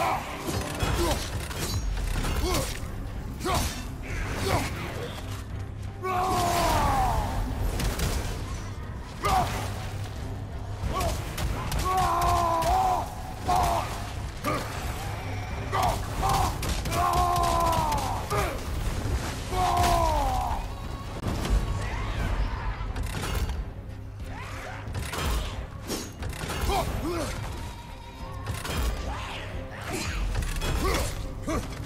ah Huh.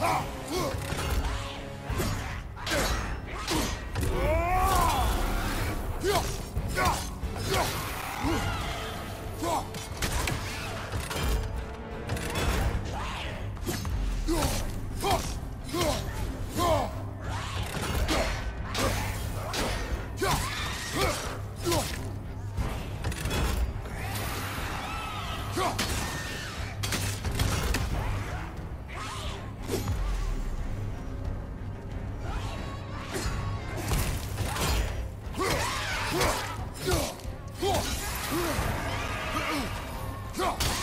啊呃 have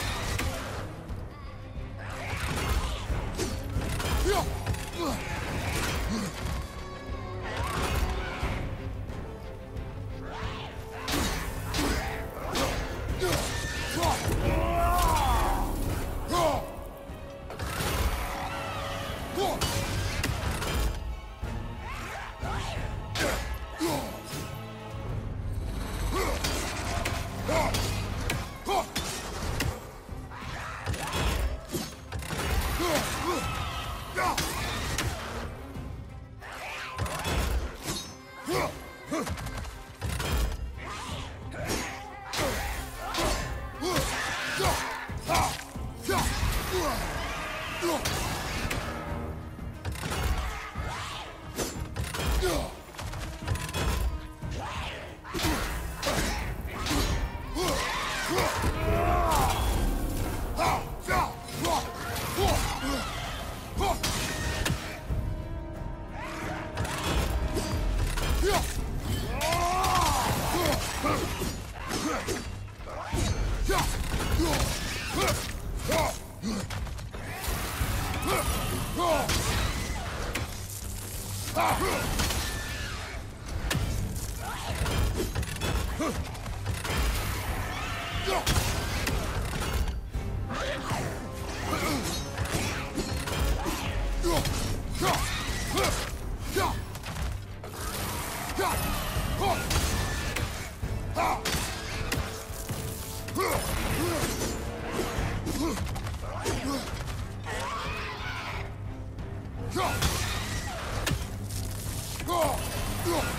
fought that